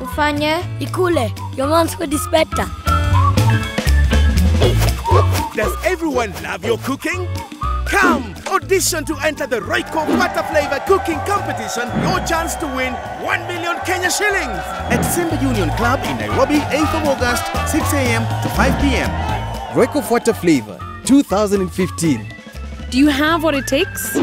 Ufanye? ikule your mom's food is better Does everyone love your cooking? Come, audition to enter the Royco Fuata Flava Cooking Competition. Your chance to win 1 million Kenya shillings at Simba Union Club in Nairobi, 8th of August, 6 a.m. to 5 p.m. Royco Fuata Flava 2015. Do you have what it takes?